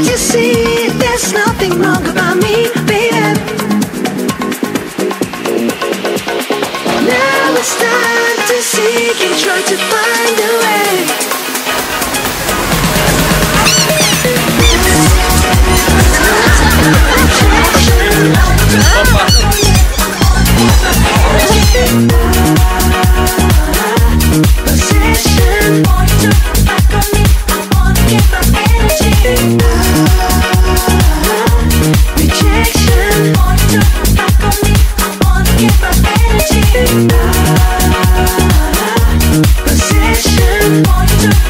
Can't you see there's nothing wrong about me, baby? Now it's time to seek and try to find a way. Position, point to